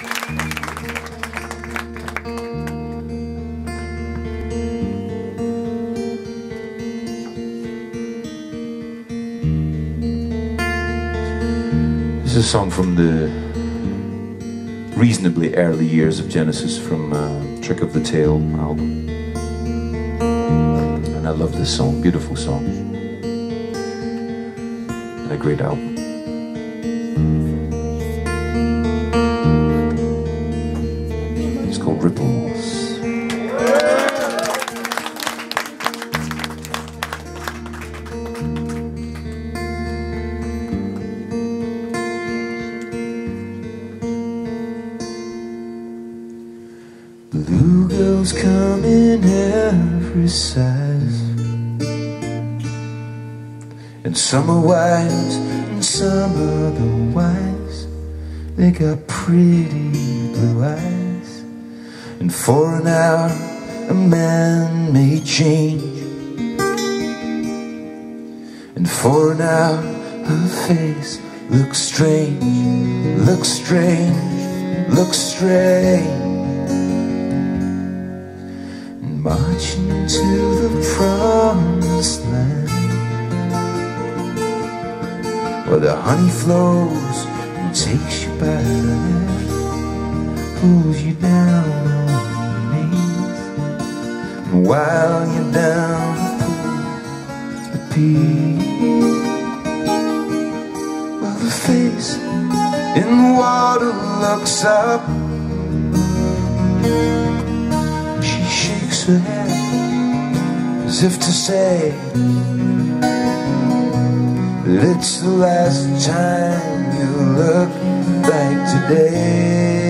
This is a song from the reasonably early years of Genesis from uh, Trick of the Tail album. And I love this song, beautiful song. And a great album. It's called Ripples. Blue girls come in every size. And some are wise and some are the wise. They got pretty blue eyes And for an hour a man may change. And for an hour her face looks strange Looks strange, looks strange. And Marching to the promised land Where the honey flows and takes you hand. Pulls you down while you're down the peace Well the face in the water looks up she shakes her head as if to say that it's the last time you look back today.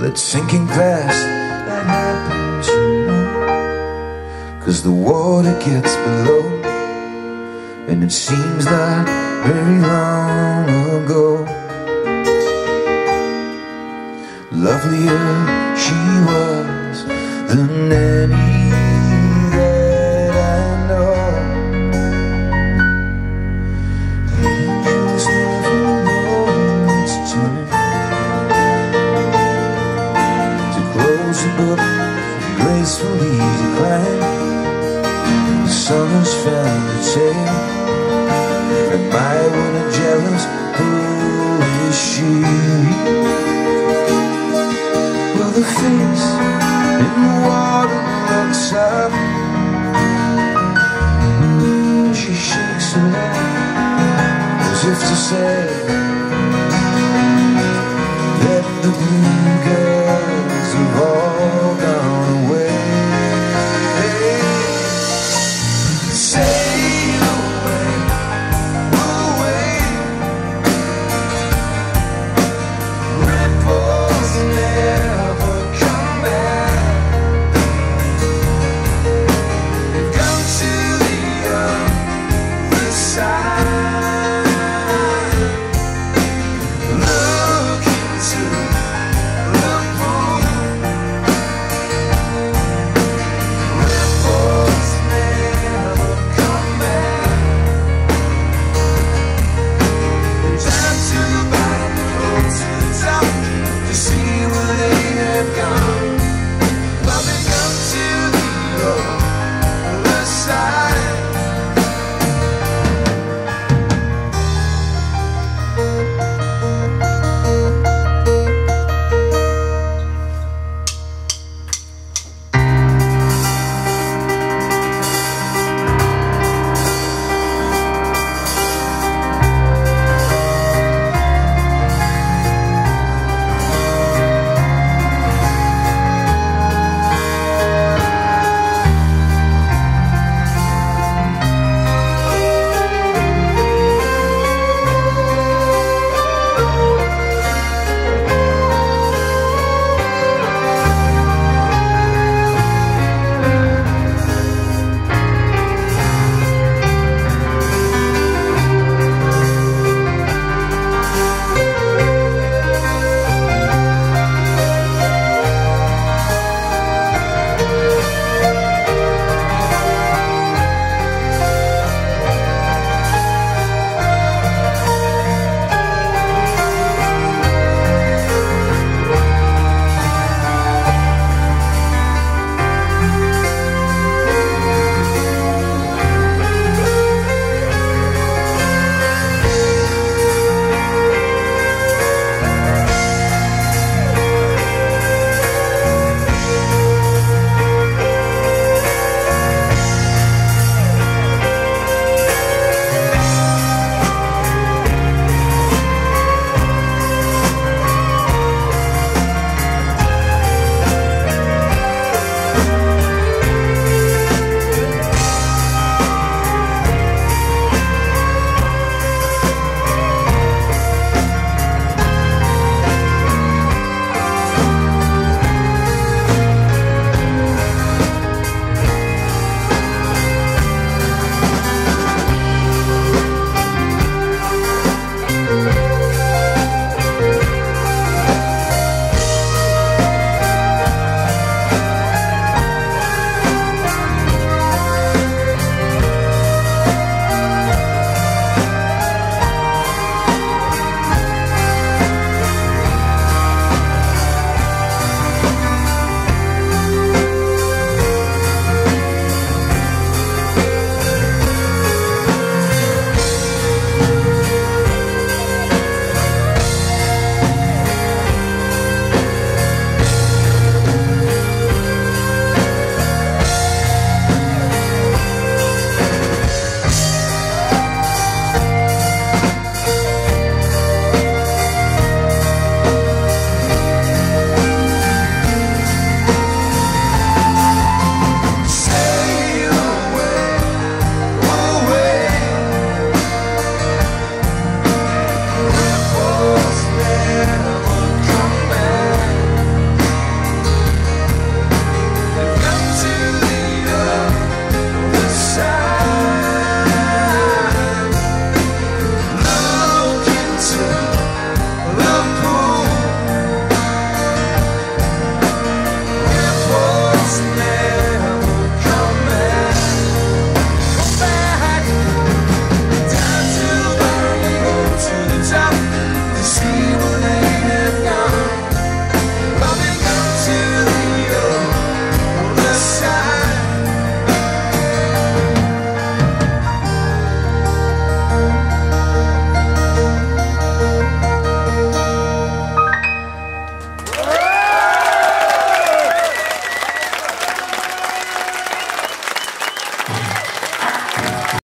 Well, it's sinking fast, that happens, you know. Cause the water gets below, and it seems not very long ago. Lovelier she was than any the and gracefully decline. The summer's found a tale. Am I one a jealous fool is she? Well, the face in the water looks up. She shakes her head as if to say